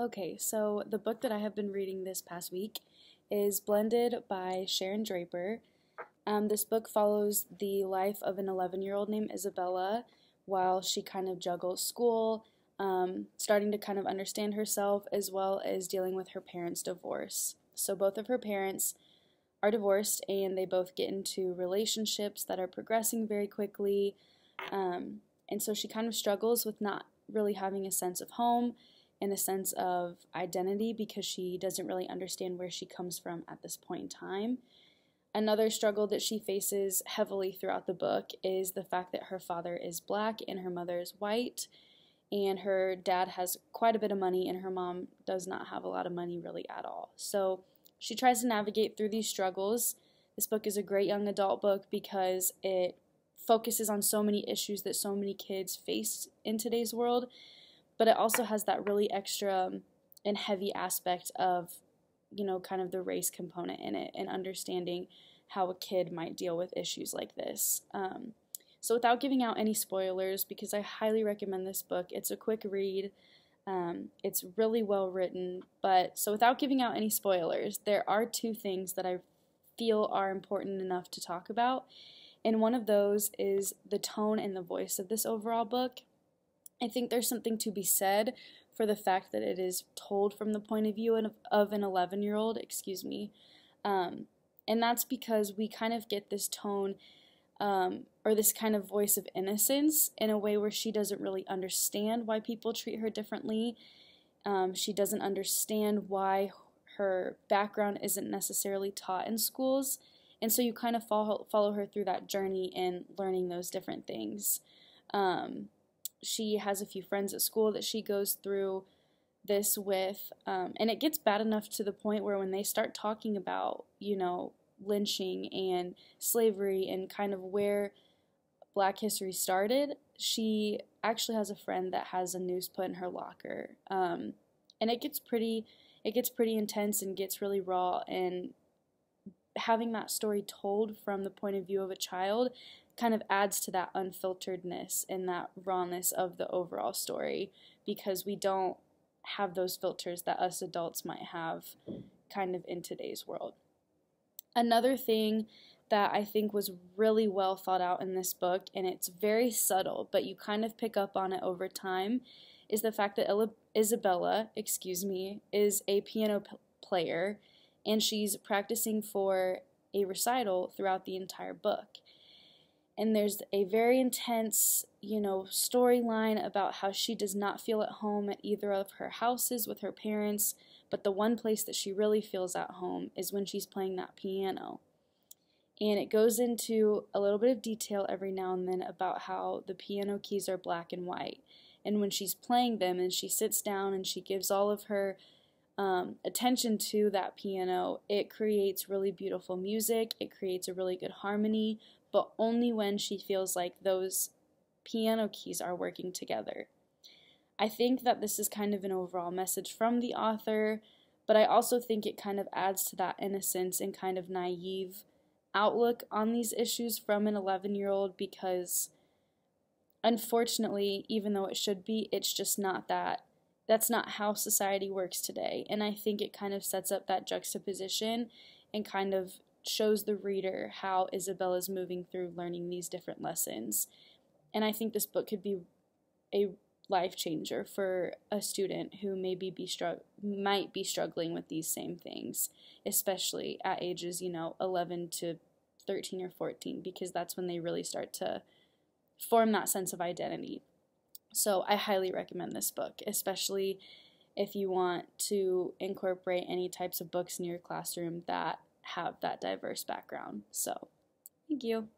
Okay, so the book that I have been reading this past week is Blended by Sharon Draper. Um, this book follows the life of an 11 year old named Isabella while she kind of juggles school, um, starting to kind of understand herself, as well as dealing with her parents' divorce. So, both of her parents are divorced and they both get into relationships that are progressing very quickly. Um, and so she kind of struggles with not really having a sense of home and a sense of identity because she doesn't really understand where she comes from at this point in time. Another struggle that she faces heavily throughout the book is the fact that her father is black and her mother is white, and her dad has quite a bit of money, and her mom does not have a lot of money really at all. So she tries to navigate through these struggles. This book is a great young adult book because it focuses on so many issues that so many kids face in today's world but it also has that really extra and heavy aspect of you know kind of the race component in it and understanding how a kid might deal with issues like this. Um, so without giving out any spoilers because i highly recommend this book it's a quick read um, it's really well written but so without giving out any spoilers there are two things that i feel are important enough to talk about and one of those is the tone and the voice of this overall book I think there's something to be said for the fact that it is told from the point of view of, of an 11 year old, excuse me. Um, and that's because we kind of get this tone um, or this kind of voice of innocence in a way where she doesn't really understand why people treat her differently. Um, she doesn't understand why her background isn't necessarily taught in schools. And so you kind of follow, follow her through that journey in learning those different things. Um, she has a few friends at school that she goes through this with, um, and it gets bad enough to the point where when they start talking about, you know, lynching and slavery and kind of where Black history started, she actually has a friend that has a noose put in her locker, um, and it gets pretty, it gets pretty intense and gets really raw. And having that story told from the point of view of a child kind of adds to that unfilteredness and that rawness of the overall story because we don't have those filters that us adults might have kind of in today's world. Another thing that I think was really well thought out in this book, and it's very subtle, but you kind of pick up on it over time, is the fact that Isabella, excuse me, is a piano p- player and she's practicing for a recital throughout the entire book and there's a very intense, you know, storyline about how she does not feel at home at either of her houses with her parents, but the one place that she really feels at home is when she's playing that piano. And it goes into a little bit of detail every now and then about how the piano keys are black and white. And when she's playing them and she sits down and she gives all of her um, attention to that piano, it creates really beautiful music. It creates a really good harmony but only when she feels like those piano keys are working together. I think that this is kind of an overall message from the author, but I also think it kind of adds to that innocence and kind of naive outlook on these issues from an 11 year old because unfortunately, even though it should be, it's just not that. That's not how society works today. And I think it kind of sets up that juxtaposition and kind of shows the reader how Isabella is moving through learning these different lessons. And I think this book could be a life changer for a student who maybe be strugg- might be struggling with these same things, especially at ages, you know, 11 to 13 or 14 because that's when they really start to form that sense of identity. So I highly recommend this book, especially if you want to incorporate any types of books in your classroom that have that diverse background. So, thank you.